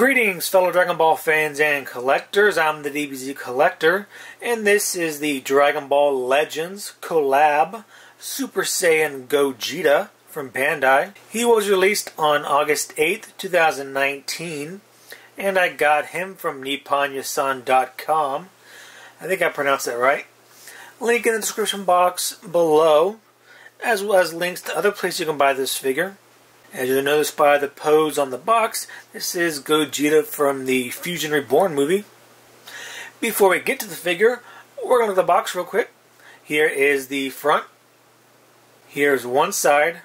Greetings, fellow Dragon Ball fans and collectors. I'm the DBZ Collector, and this is the Dragon Ball Legends collab Super Saiyan Gogeta from Bandai. He was released on August 8th, 2019, and I got him from NipponYasan.com. I think I pronounced that right. Link in the description box below, as well as links to other places you can buy this figure. As you'll notice by the pose on the box, this is Gogeta from the Fusion Reborn movie. Before we get to the figure, we're going to look at the box real quick. Here is the front. Here's one side,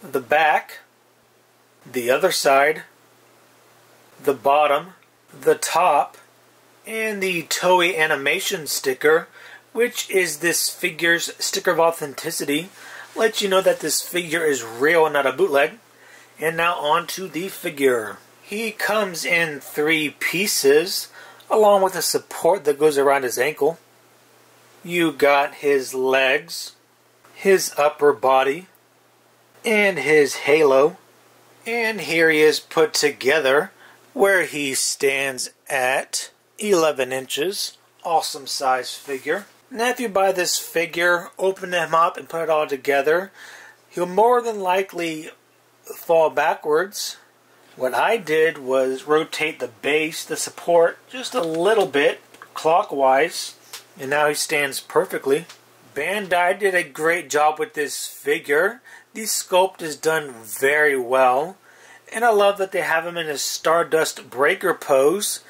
the back, the other side, the bottom, the top, and the Toei animation sticker, which is this figure's sticker of authenticity let you know that this figure is real and not a bootleg. And now on to the figure. He comes in three pieces, along with a support that goes around his ankle. You got his legs, his upper body, and his halo. And here he is put together, where he stands at 11 inches. Awesome size figure. Now if you buy this figure, open him up and put it all together, he'll more than likely fall backwards. What I did was rotate the base, the support, just a little bit clockwise, and now he stands perfectly. Bandai did a great job with this figure. The sculpt is done very well. And I love that they have him in his Stardust Breaker pose,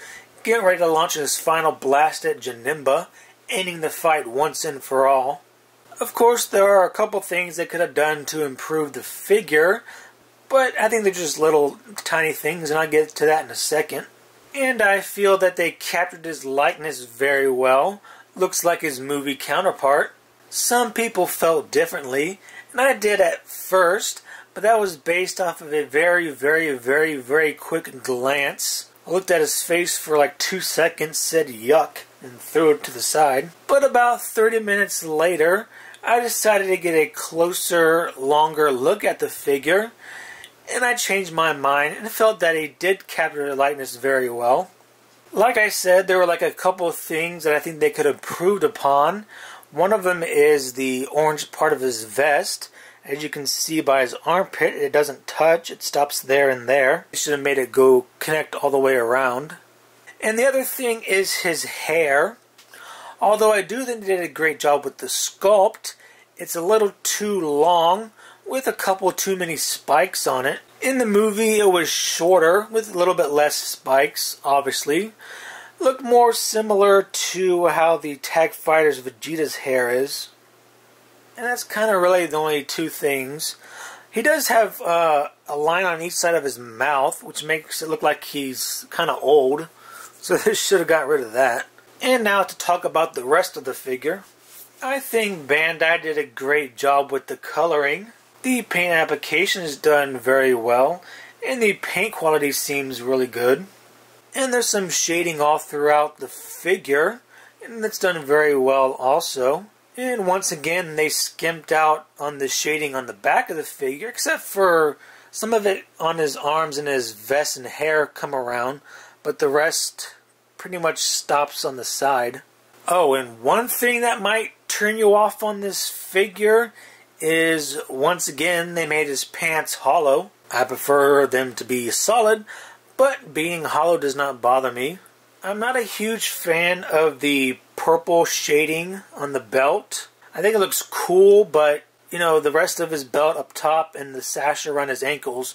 getting ready to launch his final blast at Janemba ending the fight once and for all. Of course, there are a couple things they could have done to improve the figure, but I think they're just little tiny things, and I'll get to that in a second. And I feel that they captured his likeness very well. Looks like his movie counterpart. Some people felt differently, and I did at first, but that was based off of a very, very, very, very quick glance. I looked at his face for like two seconds, said yuck, and threw it to the side. But about 30 minutes later, I decided to get a closer, longer look at the figure, and I changed my mind and felt that he did capture the likeness very well. Like I said, there were like a couple of things that I think they could have improved upon. One of them is the orange part of his vest. As you can see by his armpit, it doesn't touch, it stops there and there. They should have made it go connect all the way around. And the other thing is his hair. Although I do think they did a great job with the sculpt, it's a little too long with a couple too many spikes on it. In the movie, it was shorter with a little bit less spikes, obviously. Looked more similar to how the Tag Fighters Vegeta's hair is. And that's kind of really the only two things. He does have uh, a line on each side of his mouth, which makes it look like he's kind of old. So this should have got rid of that. And now to talk about the rest of the figure. I think Bandai did a great job with the coloring. The paint application is done very well, and the paint quality seems really good. And there's some shading all throughout the figure, and that's done very well also. And once again, they skimped out on the shading on the back of the figure, except for some of it on his arms and his vest and hair come around, but the rest pretty much stops on the side. Oh, and one thing that might turn you off on this figure is once again they made his pants hollow. I prefer them to be solid, but being hollow does not bother me. I'm not a huge fan of the purple shading on the belt. I think it looks cool, but you know, the rest of his belt up top and the sash around his ankles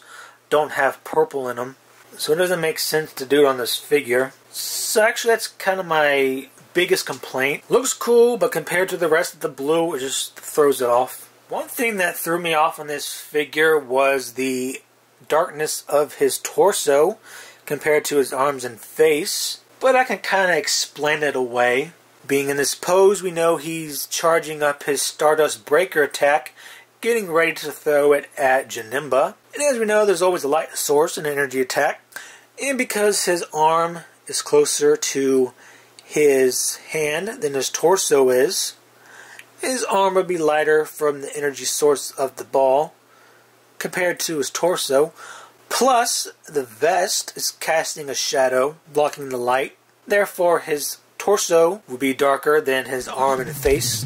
don't have purple in them. So it doesn't make sense to do it on this figure. So actually that's kind of my biggest complaint. Looks cool, but compared to the rest of the blue, it just throws it off. One thing that threw me off on this figure was the darkness of his torso compared to his arms and face. But I can kind of explain it away. Being in this pose, we know he's charging up his Stardust Breaker attack, getting ready to throw it at Janemba. And as we know, there's always a light source in energy attack. And because his arm is closer to his hand than his torso is, his arm would be lighter from the energy source of the ball compared to his torso. Plus, the vest is casting a shadow, blocking the light. Therefore, his torso would be darker than his arm and face.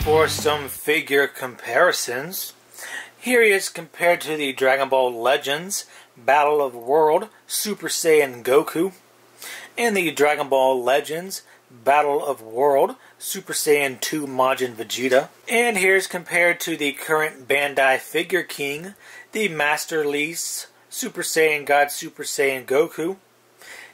For some figure comparisons. Here he is compared to the Dragon Ball Legends Battle of World Super Saiyan Goku and the Dragon Ball Legends Battle of World Super Saiyan 2 Majin Vegeta. And here's compared to the current Bandai Figure King, the Masterlise Super Saiyan God Super Saiyan Goku,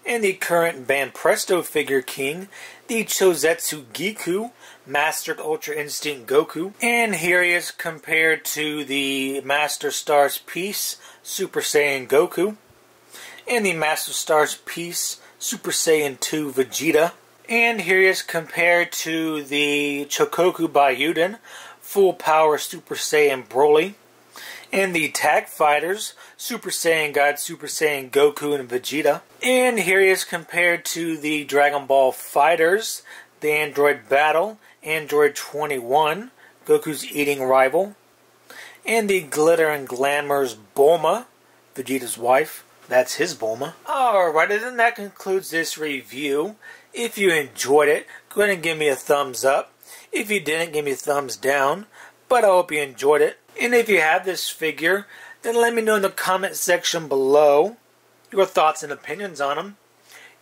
and the current Banpresto Figure King, the Chozetsu Gikou Mastered Ultra Instinct Goku. And here he is compared to the Master Stars Piece Super Saiyan Goku. And the Master Stars Piece Super Saiyan 2 Vegeta. And here he is compared to the Chokoku Buyuden Full Power Super Saiyan Broly. And the Tag Fighters Super Saiyan God Super Saiyan Goku and Vegeta. And here he is compared to the Dragon Ball FighterZ the Android Battle Android 21, Goku's eating rival, and the Glitter and Glamour's Bulma, Vegeta's wife. That's his Bulma. Alright, and then that concludes this review. If you enjoyed it, go ahead and give me a thumbs up. If you didn't, give me a thumbs down. But I hope you enjoyed it. And if you have this figure, then let me know in the comment section below your thoughts and opinions on them.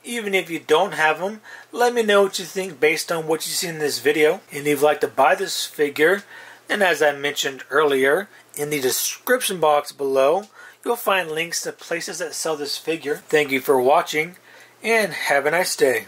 Even if you don't have them, let me know what you think based on what you see in this video. And if you'd like to buy this figure, then as I mentioned earlier, in the description box below, you'll find links to places that sell this figure. Thank you for watching, and have a nice day.